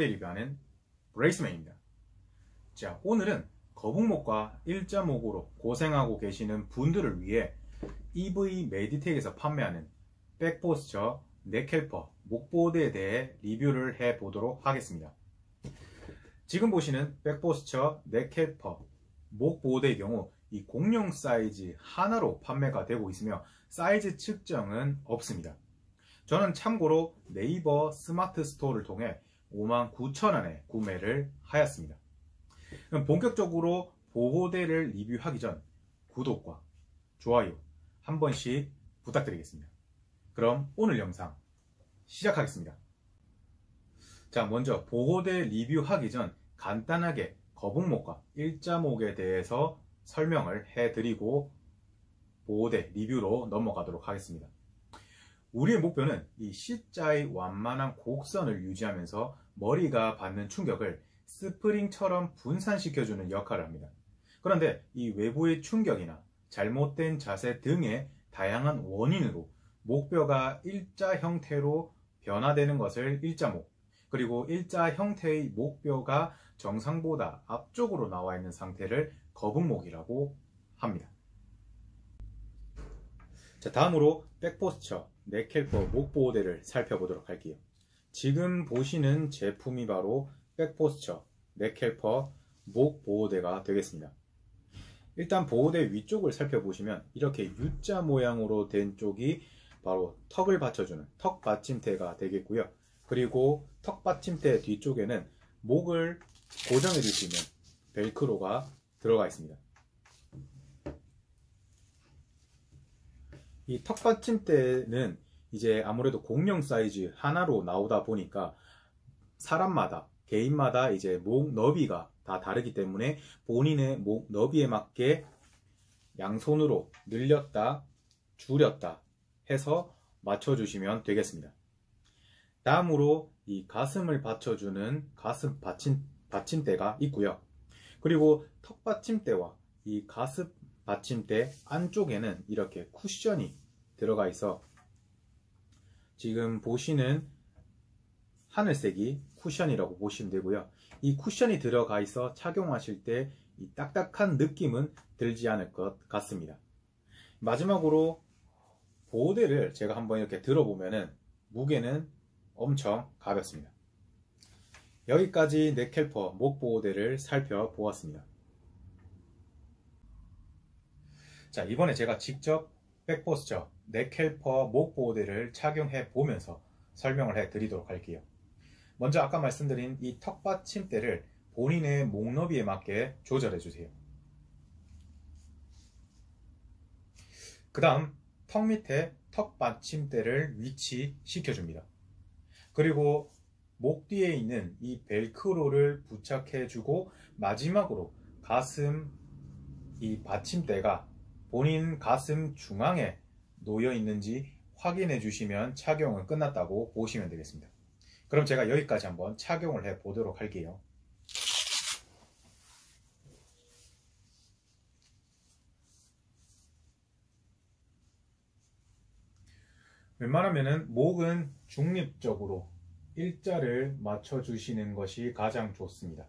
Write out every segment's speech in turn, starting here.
안녕하세요. 보호대 리뷰하는 브레이스맨입니다. 자, 오늘은 거북목과 일자목으로 고생하고 계시는 분들을 위해 EV 메디텍에서 판매하는 백포스처 넥헬퍼 목보호대에 대해 리뷰를 해 보도록 하겠습니다. 지금 보시는 백포스처 넥헬퍼 목보호대의 경우 이 공용 사이즈 하나로 판매가 되고 있으며 사이즈 측정은 없습니다. 저는 참고로 네이버 스마트 스토어를 통해 59,000원에 구매를 하였습니다. 그럼 본격적으로 보호대를 리뷰하기 전 구독과 좋아요 한 번씩 부탁드리겠습니다. 그럼 오늘 영상 시작하겠습니다. 자, 먼저 보호대 리뷰하기 전 간단하게 거북목과 일자목에 대해서 설명을 해드리고 보호대 리뷰로 넘어가도록 하겠습니다. 우리의 목표는 이 C자의 완만한 곡선을 유지하면서 머리가 받는 충격을 스프링처럼 분산시켜주는 역할을 합니다. 그런데 이 외부의 충격이나 잘못된 자세 등의 다양한 원인으로 목뼈가 일자 형태로 변화되는 것을 일자목, 그리고 일자 형태의 목뼈가 정상보다 앞쪽으로 나와 있는 상태를 거북목이라고 합니다. 자, 다음으로 백포스처 넥헬퍼 목보호대를 살펴보도록 할게요. 지금 보시는 제품이 바로 백포스처 넥헬퍼 목 보호대가 되겠습니다. 일단 보호대 위쪽을 살펴보시면 이렇게 U자 모양으로 된 쪽이 바로 턱을 받쳐주는 턱 받침대가 되겠고요. 그리고 턱 받침대 뒤쪽에는 목을 고정해 줄 수 있는 벨크로가 들어가 있습니다. 이 턱받침대는 이제 아무래도 공룡 사이즈 하나로 나오다 보니까 사람마다 개인마다 이제 목 너비가 다 다르기 때문에 본인의 목 너비에 맞게 양손으로 늘렸다 줄였다 해서 맞춰주시면 되겠습니다. 다음으로 이 가슴을 받쳐주는 가슴 받침, 받침대가 있고요. 그리고 턱 받침대와 이 가슴 받침대 안쪽에는 이렇게 쿠션이 들어가 있어 지금 보시는 하늘색이 쿠션이라고 보시면 되고요. 이 쿠션이 들어가 있어 착용하실 때 이 딱딱한 느낌은 들지 않을 것 같습니다. 마지막으로 보호대를 제가 한번 이렇게 들어보면은 무게는 엄청 가볍습니다. 여기까지 넥켈퍼 목보호대를 살펴보았습니다. 자, 이번에 제가 직접 백포스처 넥헬퍼 목 보호대를 착용해 보면서 설명을 해 드리도록 할게요. 먼저 아까 말씀드린 이 턱받침대를 본인의 목 너비에 맞게 조절해 주세요. 그 다음 턱 밑에 턱받침대를 위치시켜 줍니다. 그리고 목 뒤에 있는 이 벨크로를 부착해 주고 마지막으로 가슴 이 받침대가 본인 가슴 중앙에 놓여 있는지 확인해 주시면 착용은 끝났다고 보시면 되겠습니다. 그럼 제가 여기까지 한번 착용을 해 보도록 할게요. 웬만하면 목은 중립적으로 일자를 맞춰 주시는 것이 가장 좋습니다.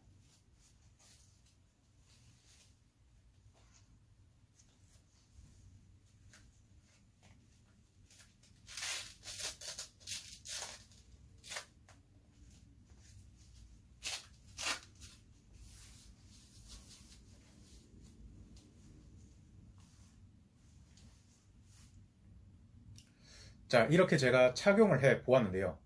자 이렇게 제가 착용을 해 보았는데요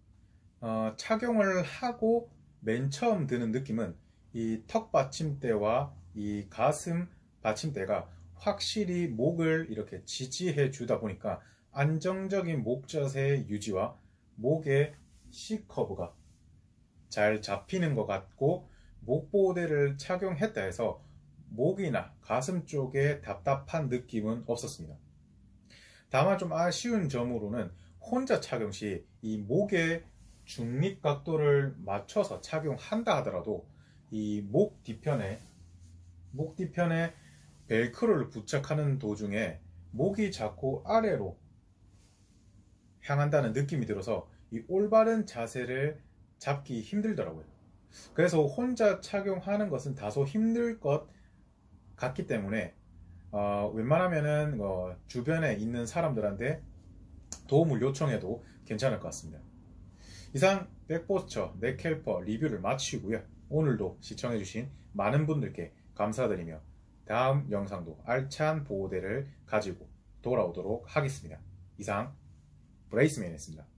어, 착용을 하고 맨 처음 드는 느낌은 이 턱 받침대와 이 가슴 받침대가 확실히 목을 이렇게 지지해 주다 보니까 안정적인 목 자세 유지와 목의 C커브가 잘 잡히는 것 같고 목보호대를 착용했다 해서 목이나 가슴 쪽에 답답한 느낌은 없었습니다. 다만 좀 아쉬운 점으로는 혼자 착용 시 이 목의 중립 각도를 맞춰서 착용한다 하더라도 이 목 뒤편에 목 뒤편에 벨크로를 부착하는 도중에 목이 자꾸 아래로 향한다는 느낌이 들어서 이 올바른 자세를 잡기 힘들더라고요. 그래서 혼자 착용하는 것은 다소 힘들 것 같기 때문에 어, 웬만하면은 어, 주변에 있는 사람들한테 도움을 요청해도 괜찮을 것 같습니다. 이상 백포스처 넥헬퍼 리뷰를 마치고요. 오늘도 시청해주신 많은 분들께 감사드리며 다음 영상도 알찬 보호대를 가지고 돌아오도록 하겠습니다. 이상 브레이스맨이었습니다.